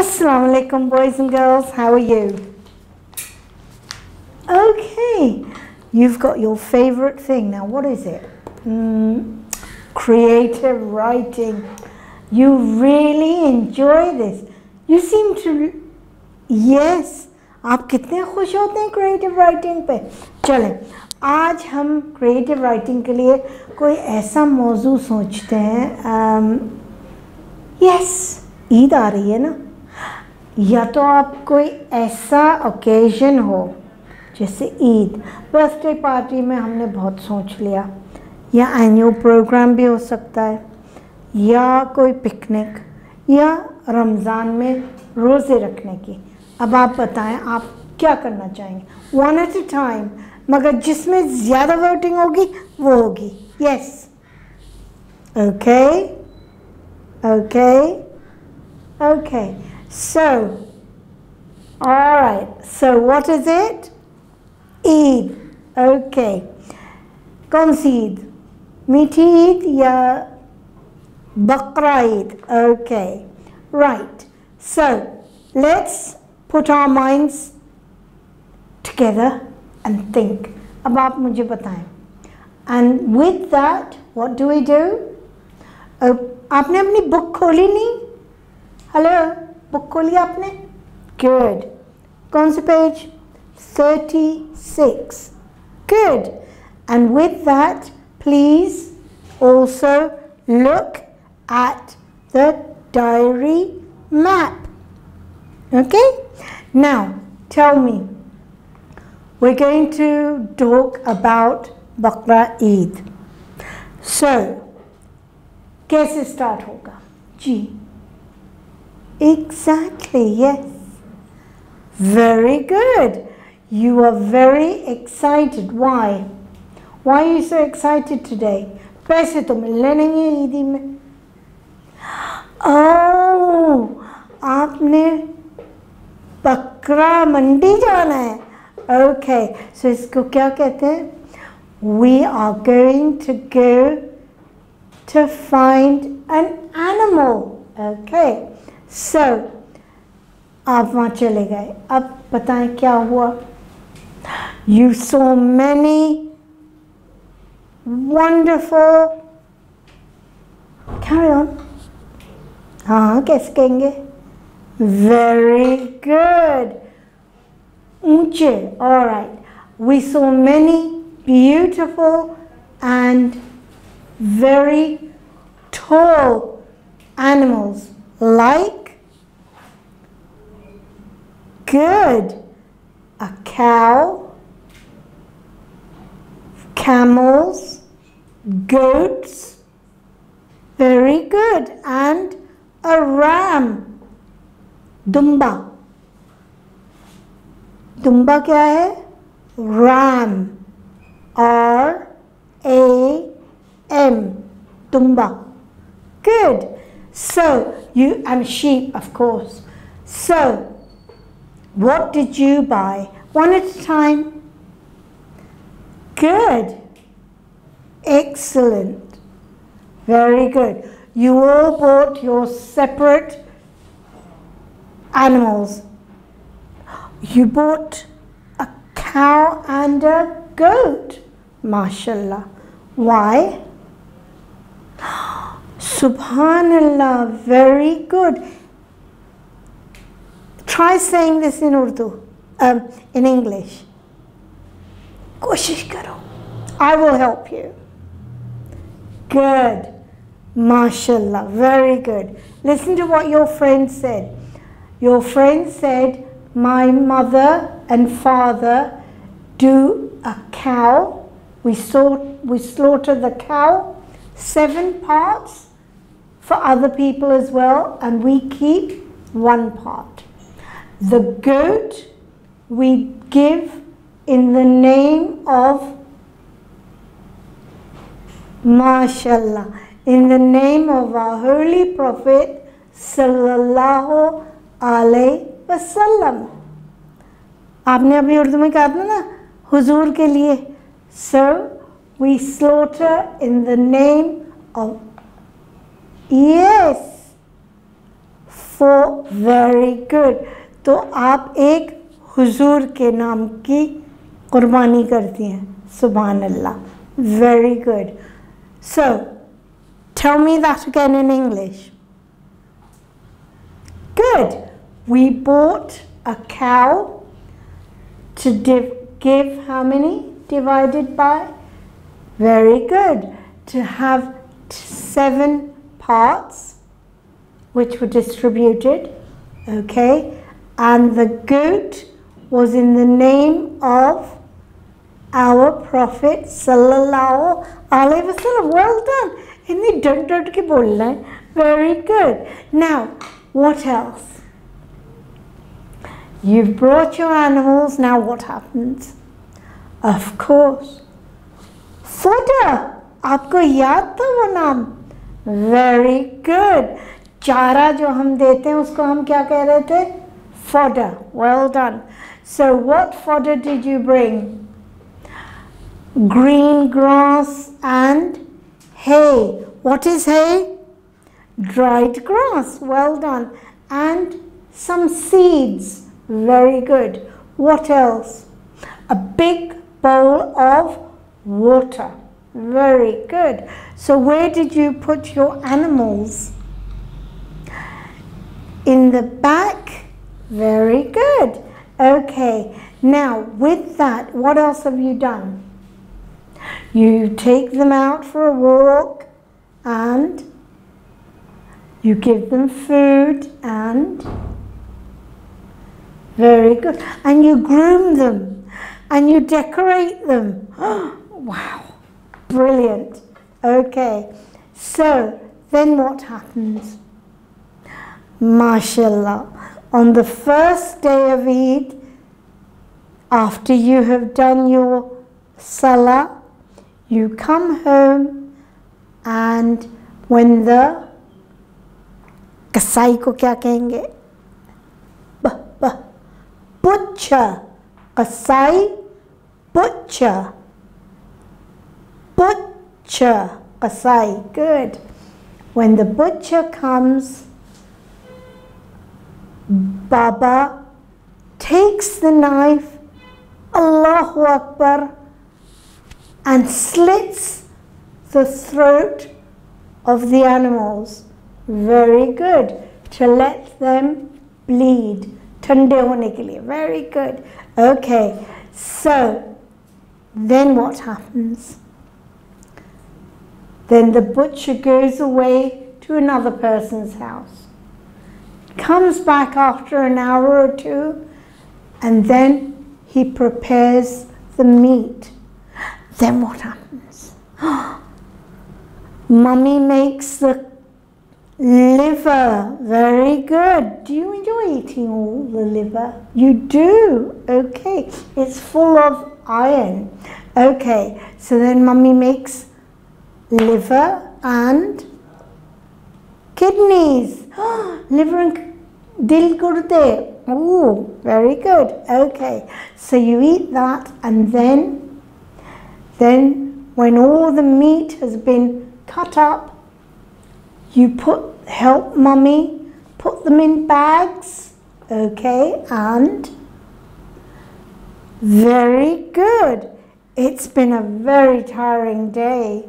Assalamu alaikum, boys and girls. How are you? Okay, you've got your favorite thing. Now, what is it? Mm, creative writing. You really enjoy this. You seem to. Yes, आप कितने खुश होते हैं creative writing पे चलें आज हम creative writing के लिए कोई ऐसा मौजू सोचते हैं यस ईद आ रही है ना या तो आप कोई ऐसा ओकेजन हो, जैसे ईद बर्थडे पार्टी में हमने बहुत सोच लिया, या एनुअल प्रोग्राम भी हो सकता है, या कोई पिकनिक या रमज़ान में रोज़े रखने की। अब आप बताएँ, आप क्या करना चाहेंगे? वन एट ए टाइम मगर जिसमें ज़्यादा वोटिंग होगी, वो होगी। Yes okay okay okay so alright so what is it Eid okay कौन सी ईद मीठी ईद या बकरा Eid okay right so let's put our minds together and think अब आप मुझे बताएं and with that what do we do uh, आपने अपनी बुक खोली नहीं हेलो बुक खोली आपने गुड कौन से page 36 good and with that please also look at the diary map okay now, tell me, we're going to talk about Bakra Eid. So, कैसे start होगा जी exactly yes very good you are very excited why why are you so excited today पैसे तो मिलने नहीं है ईदी में oh आपने बकरा मंडी जाना है ओके सो इसको क्या कहते हैं we are going to go to find an animal. Okay, so आप वहाँ चले गए अब बताएं क्या हुआ You saw many wonderful carry on हाँ कैसे कहेंगे Very good. Unche. All right. We saw many beautiful and very tall animals like good a cow camels goats very good and a ram दुम्बा दुम्बा क्या है RAM R A M Dumba good so you and sheep of course so what did you buy one at a time good excellent very good you all bought your separate animals. You bought a cow and a goat, mashallah. Why? Subhanallah, very good. Try saying this in Urdu, um, in English. Koshish karo. I will help you. Good. Mashallah, very good. Listen to what your friend said. Your friend said, my mother and father do a cow. We, saw, we slaughter the cow, seven parts for other people as well, and we keep one part The goat we give in the name of MashaAllah, in the name of our Holy Prophet Sallallahu वसल्लम आपने अभी उर्दू में कहा था ना हुजूर के लिए sir we slaughter in the name of yes for very good. तो आप एक हुजूर के नाम की कुर्बानी करती हैं सुबहान अल्लाह very good so tell me that again in English good we bought a cow to give how many divided by very good to have seven parts which were distributed okay and the goat was in the name of our Prophet sallallahu alaihi wasallam. Well done. Hindi don't don't ke bolna Very good. Now, what else? You've brought your animals. Now, what happens? Of course, fodder. आपको याद था वो नाम very good चारा जो हम देते हैं उसको हम क्या कह रहे थे fodder. Well done. So what fodder did you bring? Green grass and hay. What is hay? Dried grass. Well done. And some seeds. Very good. What else? A big bowl of water. Very good. So where did you put your animals? In the back very good. Okay, now with that, what else have you done? You take them out for a walk and you give them food and very good. And you groom them and you decorate them. wow, brilliant. Okay, so then what happens? MashaAllah on the first day of Eid, after you have done your salah, you come home and when the कसाई को क्या कहेंगे butcher कसाई butcher butcher कसाई good when the butcher comes Baba takes the knife, Allahu Akbar, and slits the throat of the animals. Very good. To let them bleed. Liye. Very good. Okay. So, then what happens? Then the butcher goes away to another person's house comes back after an hour or two, and then he prepares the meat. Then what happens? Mummy makes the liver. Very good. Do you enjoy eating all the liver? You do. Okay. It's full of iron. Okay. So then mummy makes liver and kidneys. Liver and dil gurde. Oh, very good. Okay. So you eat that and then, then when all the meat has been cut up, you put, help mummy, put them in bags. Okay. And very good. It's been a very tiring day,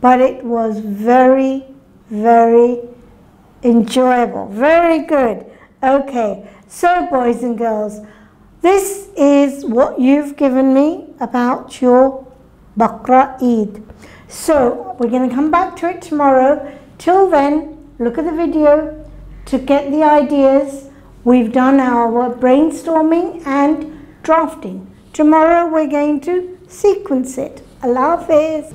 but it was very, very enjoyable. Very good. Okay, so boys and girls, this is what you've given me about your Bakra Eid. So we're going to come back to it tomorrow. Till then, look at the video to get the ideas. We've done our brainstorming and drafting. Tomorrow we're going to sequence it. Allah Hafiz.